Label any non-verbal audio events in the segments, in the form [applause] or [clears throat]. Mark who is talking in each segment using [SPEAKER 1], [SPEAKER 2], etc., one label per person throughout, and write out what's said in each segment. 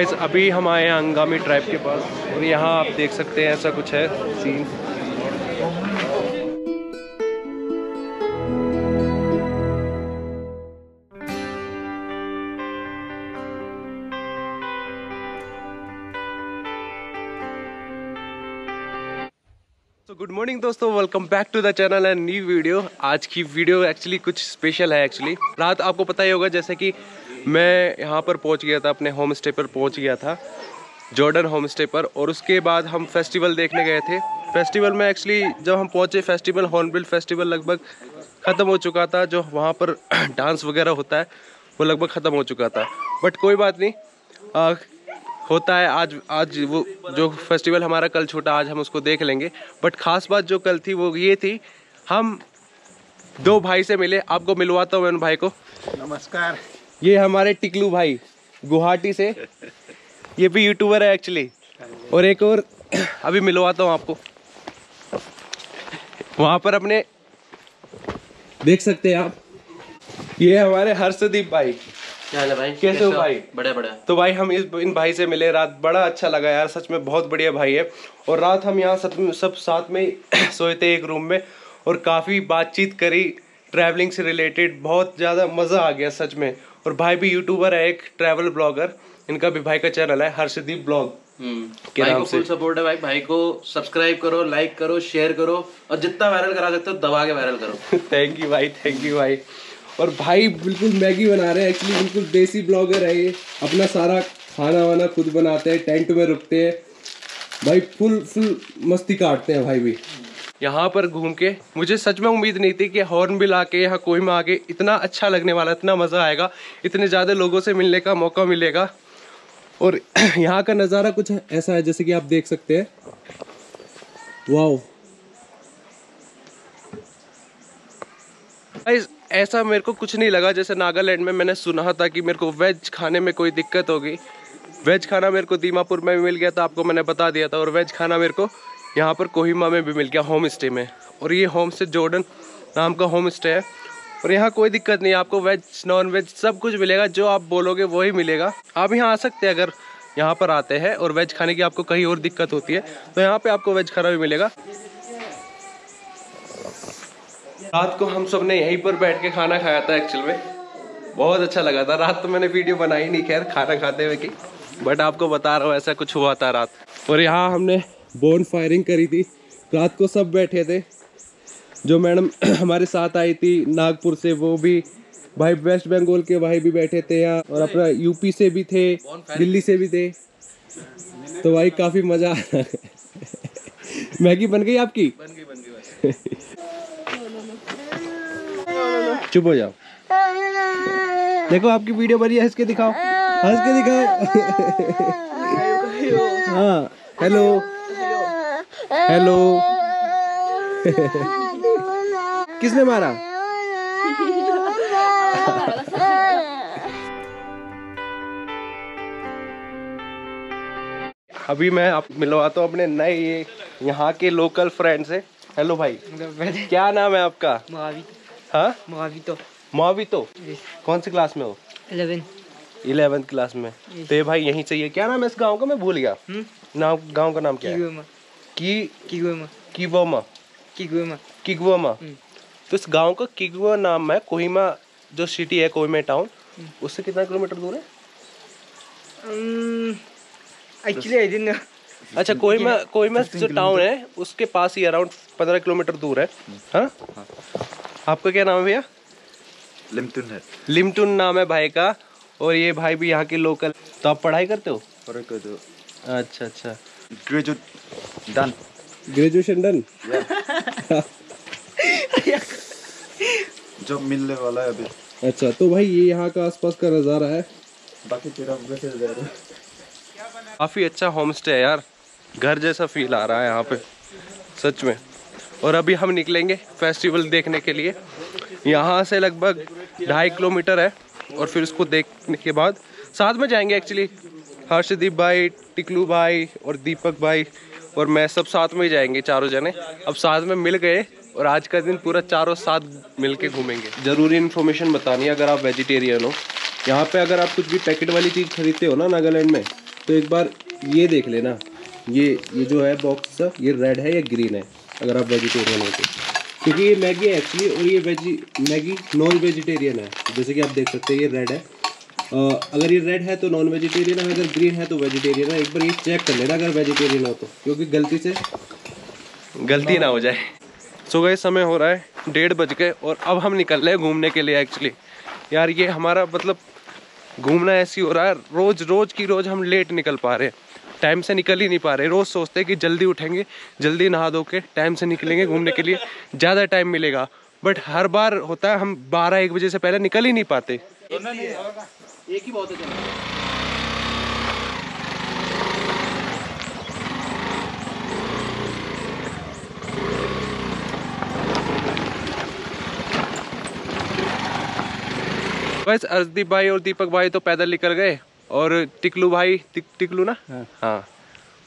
[SPEAKER 1] Guys अभी हम आए हैं अंगामी ट्राइब के पास, और यहाँ आप देख सकते हैं ऐसा कुछ है सीन गुड मॉर्निंग दोस्तों welcome back to the channel and new video आज की वीडियो एक्चुअली कुछ स्पेशल है एक्चुअली रात आपको पता ही होगा, जैसे कि मैं यहाँ पर पहुँच गया था अपने होम स्टे पर पहुँच गया था जॉर्डन होम स्टे पर और उसके बाद हम फेस्टिवल देखने गए थे। फेस्टिवल में एक्चुअली जब हम पहुँचे फेस्टिवल हॉर्नबिल फेस्टिवल लगभग ख़त्म हो चुका था जो वहाँ पर [clears throat] डांस वगैरह होता है वो लगभग ख़त्म हो चुका था। बट कोई बात नहीं आ, होता है आज आज वो जो फेस्टिवल हमारा कल छोटा आज हम उसको देख लेंगे। बट खास बात जो कल थी वो ये थी हम दो भाई से मिले आपको मिलवाता हूँ मैं उन भाई को।
[SPEAKER 2] नमस्कार।
[SPEAKER 1] ये हमारे टिकलू भाई गुवाहाटी से। ये भी यूट्यूबर है एक्चुअली और एक और अभी मिलवाता हूँ आपको। वहाँ पर अपने देख सकते हैं आप। ये हमारे हर्षदीप भाई।
[SPEAKER 3] हाल है भाई?
[SPEAKER 1] कैसे हो भाई?
[SPEAKER 3] बड़े बढ़िया।
[SPEAKER 1] तो भाई हम इस इन भाई से मिले रात बड़ा अच्छा लगा यार सच में बहुत बढ़िया भाई है। और रात हम यहाँ सब सब साथ में [clears throat] सोए थे एक रूम में और काफ़ी बातचीत करी ट्रैवलिंग से रिलेटेड बहुत ज़्यादा मज़ा आ गया सच में। और भाई भी यूट्यूबर है एक ट्रैवल ब्लॉगर इनका भी भाई का चैनल है हर्षदीप ब्लॉग
[SPEAKER 3] हम्म।
[SPEAKER 1] के
[SPEAKER 3] भाई
[SPEAKER 1] नाम
[SPEAKER 3] को
[SPEAKER 1] से।
[SPEAKER 3] सपोर्ट है भाई। भाई को सब्सक्राइब करो लाइक करो शेयर करो और जितना वायरल करा सकते हो दबा के वायरल करो। [laughs]
[SPEAKER 1] थैंक यू भाई थैंक यू भाई। और भाई बिल्कुल मैगी बना रहे हैं एक्चुअली बिल्कुल देसी ब्लॉगर है ये। अपना सारा खाना वाना खुद बनाते हैं टेंट में रुकते हैं। भाई फुल फुल मस्ती काटते हैं भाई भी। यहाँ पर घूम के मुझे सच में उम्मीद नहीं थी कि हॉर्न बिल आके यहाँ कोई में आके इतना अच्छा लगने वाला, इतना मज़ा आएगा, इतने ज़्यादा लोगों से मिलने का मौका मिलेगा। और [clears throat] यहाँ का नज़ारा कुछ ऐसा है जैसे कि आप देख सकते हैं। वाओ। ऐसा मेरे को कुछ नहीं लगा जैसे नागालैंड में मैंने सुना था कि मेरे को वेज खाने में कोई दिक्कत होगी। वेज खाना मेरे को दीमापुर में भी मिल गया था, आपको मैंने बता दिया था, और वेज खाना मेरे को यहाँ पर कोहिमा में भी मिल गया होम स्टे में। और ये होम स्टे जॉर्डन नाम का होम स्टे है। और यहाँ कोई दिक्कत नहीं, आपको वेज नॉन वेज सब कुछ मिलेगा, जो आप बोलोगे वही मिलेगा। आप यहाँ आ सकते हैं अगर यहाँ पर आते हैं और वेज खाने की आपको कहीं और दिक्कत होती है तो यहाँ पे आपको वेज खाना भी मिलेगा। रात को हम सबने यहीं पर बैठ के खाना खाया था एक्चुअल में। बहुत अच्छा लगा था। रात तो मैंने वीडियो बनाई नहीं, खैर, खाना खाते हुए की। बट आपको बता रहा हूँ, ऐसा कुछ हुआ था रात। और यहाँ हमने बोन फायरिंग करी थी। रात को सब बैठे थे। जो मैडम [clears throat] हमारे साथ आई थी नागपुर से, वो भी भाई वेस्ट बंगाल के भाई भी बैठे थे यहाँ, और अपना यूपी से भी थे, दिल्ली से भी थे। तो भाई काफ़ी मज़ा आया [laughs] मैगी बन गई आपकी?
[SPEAKER 3] बन गई बन गई
[SPEAKER 1] चुप हो जाओ। देखो, आपकी वीडियो बनी है, हंस के दिखाओ। हंस के दिखाओ। [laughs] हाँ हेलो। हेलो [laughs] किसने मारा? अभी मैं आप मिलवाता हूँ अपने नए ये यहाँ के लोकल फ्रेंड से। हेलो भाई। [laughs] क्या नाम है आपका? हाँ?
[SPEAKER 4] तो
[SPEAKER 1] मोवी तो कौन सी क्लास में हो?
[SPEAKER 4] इलेवन
[SPEAKER 1] इलेवेंथ क्लास में। तो ये भाई यहीं चाहिए क्या नाम है इस गाँव का? मैं भूल गया। नाम गाँव का नाम क्या है? की
[SPEAKER 4] किगुमा
[SPEAKER 1] किवोमा
[SPEAKER 4] किगुमा
[SPEAKER 1] किगवोमा तो इस गाँव का किगवा नाम है कोहिमा जो सिटी है कोहिमा टाउन उससे कितना किलोमीटर दूर है?
[SPEAKER 4] एक्चुअली आई डिडंट नो
[SPEAKER 1] अच्छा कोहिमा कोहिमा जो टाउन है उसके पास ही अराउंड पंद्रह किलोमीटर दूर है। हाँ? आपका क्या नाम है भैया?
[SPEAKER 2] लिमटन है।
[SPEAKER 1] लिमटुन नाम है भाई का और ये भाई भी यहाँ के लोकल तो आप पढ़ाई करते हो?
[SPEAKER 2] और को तो
[SPEAKER 1] अच्छा अच्छा।
[SPEAKER 2] Graduate done
[SPEAKER 1] graduation done
[SPEAKER 2] job मिलने वाला है अभी।
[SPEAKER 1] अच्छा तो भाई ये यहाँ का आसपास का नज़ारा है।
[SPEAKER 2] बाकी तेरा जा
[SPEAKER 1] काफ़ी अच्छा होम स्टे है यार। घर जैसा फील आ रहा है यहाँ पे सच में। और अभी हम निकलेंगे फेस्टिवल देखने के लिए। यहाँ से लगभग ढाई किलोमीटर है और फिर उसको देखने के बाद साथ में जाएँगे एक्चुअली हर्षदीप भाई टिकलू भाई और दीपक भाई। और मैं सब साथ में ही जाएँगे, चारों जने। अब साथ में मिल गए और आज का दिन पूरा चारों साथ मिल के घूमेंगे। ज़रूरी इन्फॉर्मेशन बतानी है, अगर आप वेजिटेरियन हो। यहाँ पे अगर आप कुछ भी पैकेट वाली चीज़ खरीदते हो ना नागालैंड में तो एक बार ये देख लेना। ये ये जो है बॉक्स ये रेड है, या ग्रीन है, अगर आप वेजिटेरियन हो तो। क्योंकि ये मैगी है एक्चुअली और ये वेजी मैगी नॉन वेजिटेरियन है। जैसे कि आप देख सकते हैं, ये रेड है। अगर ये रेड है तो नॉन वेजिटेरियन है अगर ग्रीन है तो वेजिटेरियन है। एक बार ये चेक कर लेना अगर वेजिटेरियन हो तो क्योंकि गलती से। गलती ना हो जाए। सो गए समय हो रहा है डेढ़ बज गए और अब हम निकल रहे हैं घूमने के लिए एक्चुअली यार ये हमारा मतलब घूमना ऐसी हो रहा है रोज रोज की रोज हम लेट निकल पा रहे हैं। टाइम से निकल ही नहीं पा रहे। रोज सोचते हैं कि जल्दी उठेंगे जल्दी नहा धो के टाइम से निकलेंगे घूमने के लिए ज़्यादा टाइम मिलेगा। बट हर बार होता है हम बारह एक बजे से पहले निकल ही नहीं पाते।
[SPEAKER 3] एक ही बहुत है चलो।
[SPEAKER 1] बस अर्शदीप भाई और दीपक भाई तो पैदल निकल गए और टिकलू भाई टिक, टिकलू ना? हाँ।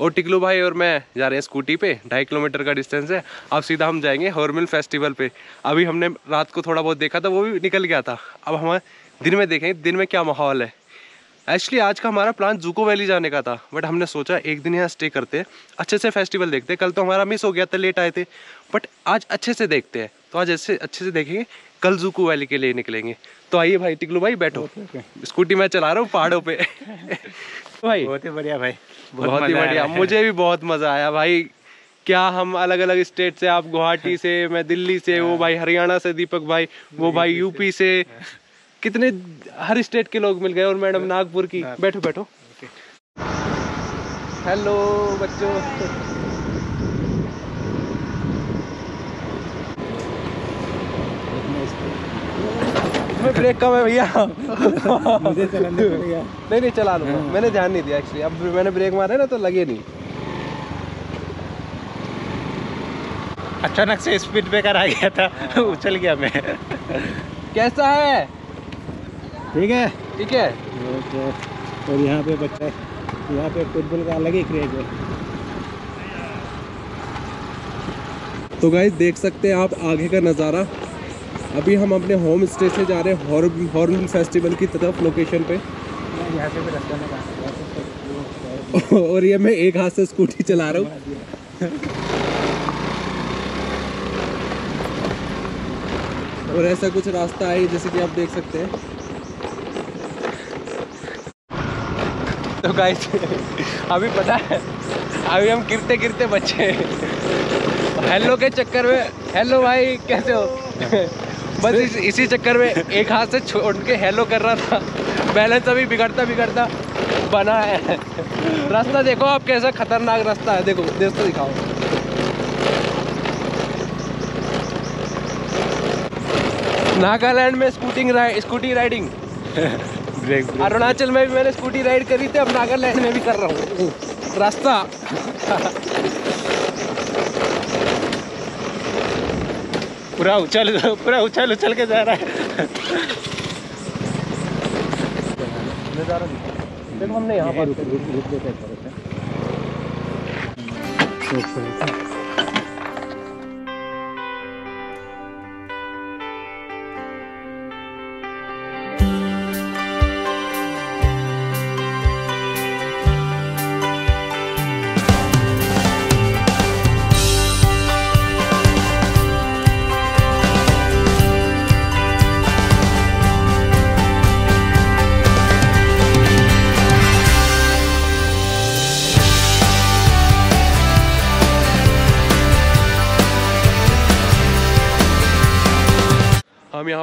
[SPEAKER 1] और टिकलू भाई और मैं जा रहे हैं स्कूटी पे ढाई किलोमीटर का डिस्टेंस है। अब सीधा हम जाएँगे हॉर्मिल फेस्टिवल पे। अभी हमने रात को थोड़ा बहुत देखा था वो भी निकल गया था। अब हम दिन में देखेंगे दिन में क्या माहौल है। एक्चुअली आज का हमारा प्लान जूको वैली जाने का था बट हमने सोचा एक दिन यहाँ स्टे करते हैं अच्छे से फेस्टिवल देखते हैं। कल तो हमारा मिस हो गया था लेट आए थे बट आज अच्छे से देखते हैं। तो आज ऐसे अच्छे से देखेंगे कल जूको वैली के लिए निकलेंगे। तो आइए भाई टिकलू भाई बैठो। स्कूटी मैं चला रहा हूँ पहाड़ों पे। [laughs] भाई।
[SPEAKER 5] बहुत ही बढ़िया भाई
[SPEAKER 1] बहुत ही बढ़िया। मुझे भी बहुत मज़ा आया भाई। क्या हम अलग अलग स्टेट से आप गुवाहाटी से मैं दिल्ली से वो भाई हरियाणा से दीपक भाई वो भाई यूपी से कितने हर स्टेट के लोग मिल गए और मैडम नागपुर की। बैठो बैठो। हेलो बच्चों। ब्रेक कम है भैया।
[SPEAKER 5] मुझे चलाने पड़ेगा।
[SPEAKER 1] नहीं नहीं चला लूँगा। मैंने ध्यान नहीं दिया एक्चुअली अब मैंने ब्रेक मारे ना तो लगे नहीं।
[SPEAKER 5] अचानक से स्पीड ब्रेकर आ गया था उछल गया मैं।
[SPEAKER 1] कैसा है?
[SPEAKER 5] ठीक है?
[SPEAKER 1] ठीक है।
[SPEAKER 5] ओके। और यहाँ पे बच्चा यहाँ पे फुटबॉल का अलग ही क्रेज है।
[SPEAKER 1] तो गाइस देख सकते हैं आप आगे का नज़ारा। अभी हम अपने होम स्टे से जा रहे हैं हॉर्न फेस्टिवल की तरफ़ लोकेशन पे।
[SPEAKER 5] यहाँ से भी रास्ता निकाल
[SPEAKER 1] और ये मैं एक हाथ से स्कूटी चला रहा हूँ। और ऐसा कुछ रास्ता है जैसे कि आप देख सकते हैं। तो गाइस अभी पता है अभी हम गिरते गिरते बच्चे हेलो के चक्कर में हेलो भाई कैसे हो? बस इस, इसी चक्कर में एक हाथ से छोड़ के हेलो कर रहा था। बैलेंस अभी बिगड़ता बिगड़ता बना है। रास्ता देखो आप कैसा खतरनाक रास्ता है। देखो देख दिखाओ। नागालैंड में scooting ride scooty riding
[SPEAKER 5] break
[SPEAKER 1] Arunachal में भी मैंने स्कूटी राइड करी थी अब नागालैंड में भी कर रहा हूँ रास्ता
[SPEAKER 5] पूरा उछल पूरा उछल उछल के जा रहा है
[SPEAKER 1] देखो हमने यहाँ पर
[SPEAKER 5] रुक रुक रुक रुक रुक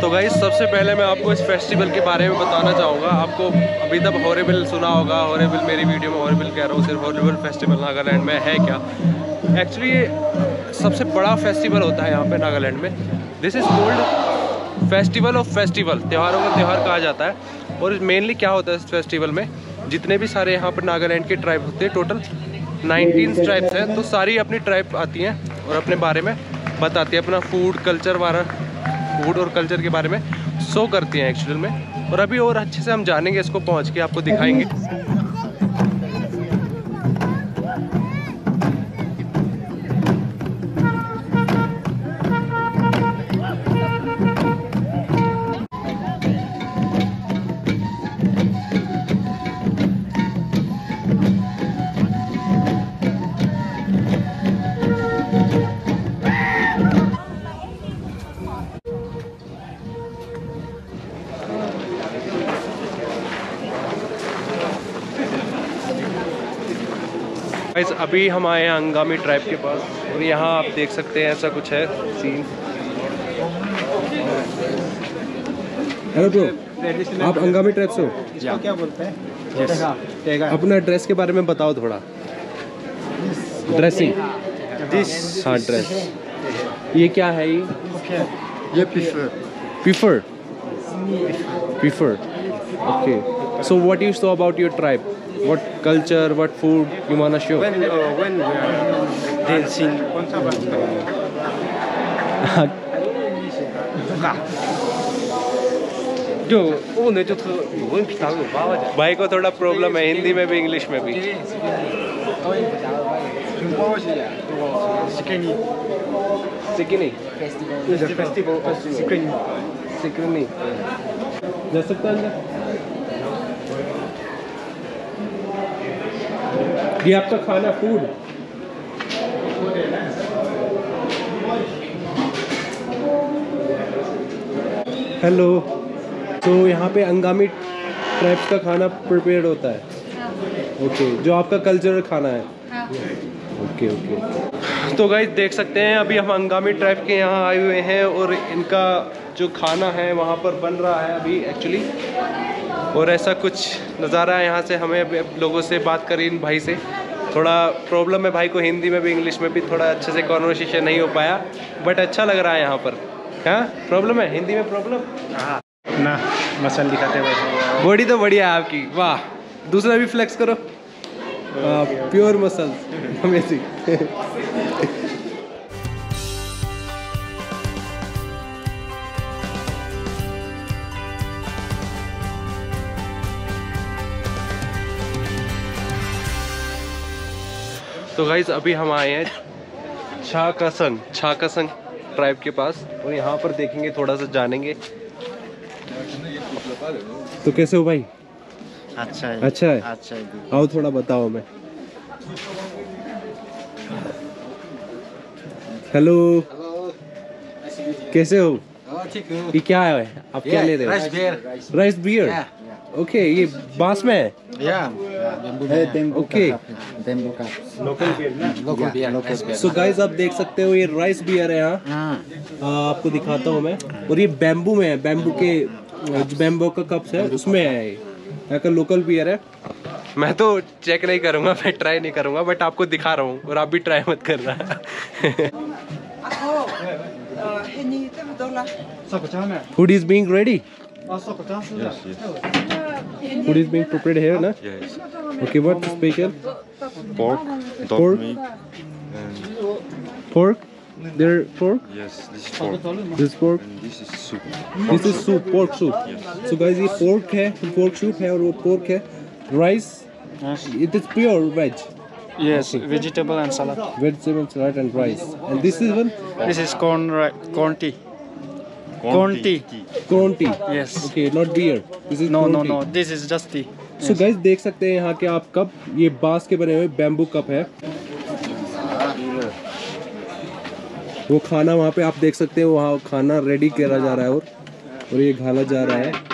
[SPEAKER 1] तो भाई सबसे पहले मैं आपको इस फेस्टिवल के बारे में बताना चाहूँगा। आपको अभी तक हॉरेबल सुना होगा हॉरेबल मेरी वीडियो में हॉरेबल कह रहा हूँ, सिर्फ़ हॉरेबल फेस्टिवल नागालैंड में है क्या? एक्चुअली ये सबसे बड़ा फेस्टिवल होता है यहाँ पे नागालैंड में। This is cold festival of festival त्यौहारों का त्यौहार कहा जाता है। और मेनली क्या होता है इस फेस्टिवल में? जितने भी सारे यहाँ पर नागालैंड के ट्राइब होते हैं टोटल 19 ट्राइब्स हैं तो सारी अपनी ट्राइब आती हैं और अपने बारे में। बताती है अपना फ़ूड कल्चर वाला फ़ूड और कल्चर के बारे में शो करती हैं एक्चुअल में। और अभी और अच्छे से हम जानेंगे, इसको पहुँच के आपको दिखाएँगे। गाइस अभी हम आए हैं अंगामी ट्राइब के पास और यहाँ आप देख सकते हैं ऐसा कुछ है सीन हेलो ब्रो आप अंगामी ट्राइब से हो?
[SPEAKER 5] क्या बोलते हैं? टेगा टेगा।
[SPEAKER 1] अपना ड्रेस के बारे में बताओ थोड़ा। ड्रेसिंग हाँ ड्रेस ये क्या है ये?
[SPEAKER 2] ये prefer.
[SPEAKER 1] Prefer prefer okay so what you so about your tribe what culture what food you want show
[SPEAKER 2] When uh, when we are dancing, [laughs]
[SPEAKER 1] भाई को थोड़ा प्रॉब्लम है हिंदी में भी इंग्लिश में भी। सिकिनी
[SPEAKER 2] the festival. Of Sikini.
[SPEAKER 1] सिकिनी जा सकता है ये आपका खाना फ़ूड हेलो तो यहाँ पे अंगामी ट्राइब्स का खाना प्रिपेयर्ड होता है. ओके okay, जो आपका कल्चरल खाना है. ओके ओके तो गाइस देख सकते हैं अभी हम अंगामी ट्राइब के यहाँ आए हुए हैं और इनका जो खाना है वहाँ पर बन रहा है अभी एक्चुअली और ऐसा कुछ नज़ारा है यहाँ से हमें लोगों से बात करी इन भाई से। थोड़ा प्रॉब्लम है भाई को हिंदी में भी इंग्लिश में भी थोड़ा अच्छे से कॉन्वर्सेशन नहीं हो पाया बट अच्छा लग रहा है यहाँ पर। हाँ? प्रॉब्लम है? हिंदी में प्रॉब्लम
[SPEAKER 5] ना मसल दिखाते हुए
[SPEAKER 1] बॉडी तो बढ़िया है आपकी। वाह दूसरा भी फ्लेक्स करो। प्योर मसल अमेजिंग तो गाइज़ अभी हम आए हैं छाकसंग छाकसंग ट्राइब के पास। और यहाँ पर देखेंगे थोड़ा सा जानेंगे। तो कैसे हो भाई?
[SPEAKER 5] अच्छा है।
[SPEAKER 1] अच्छा है?
[SPEAKER 5] अच्छा है।
[SPEAKER 1] आओ थोड़ा बताओ मैं हेलो कैसे हो? ये क्या है? आप क्या ले रहे हो?
[SPEAKER 5] Rice beer
[SPEAKER 1] rice beer okay ये बाँस में है?
[SPEAKER 5] या
[SPEAKER 1] ओके
[SPEAKER 5] लोकल बियर ना?
[SPEAKER 2] Local beer, local beer.
[SPEAKER 1] So guys आप देख सकते हो ये राइस बियर है यहाँ आ, आपको दिखाता हूँ मैं। और ये बैम्बू में है बैम्बू के जो बैम्बू का कप्स है उसमें है ये। यहाँ का लोकल बियर है। मैं तो चेक नहीं करूँगा मैं ट्राई नहीं करूँगा बट आपको दिखा रहा हूँ और आप भी ट्राई मत करना। Food is being ready Food is being prepared here ना
[SPEAKER 6] Yes.
[SPEAKER 1] Okay what special
[SPEAKER 6] Pork, dog
[SPEAKER 1] Pork?
[SPEAKER 6] meat, and
[SPEAKER 1] pork there pork
[SPEAKER 6] yes, this is pork.
[SPEAKER 1] this pork
[SPEAKER 6] And this is soup.
[SPEAKER 1] This is soup pork soup so guys ये pork है pork soup है और वो pork है rice it is pure veg
[SPEAKER 7] Yes, vegetable and salad.
[SPEAKER 1] vegetable salad and rice and this is one
[SPEAKER 7] This is corn ri- corn tea. Corn tea.
[SPEAKER 1] corn tea
[SPEAKER 7] Yes.
[SPEAKER 1] okay not beer this is
[SPEAKER 7] No, no, no. This is just tea.
[SPEAKER 1] So guys देख सकते हैं यहाँ के आप cup ये बाँस के बने हुए बैम्बू कप है वो खाना वहाँ पे आप देख सकते हैं वहाँ खाना रेडी करा जा रहा है और और ये घाला जा रहा है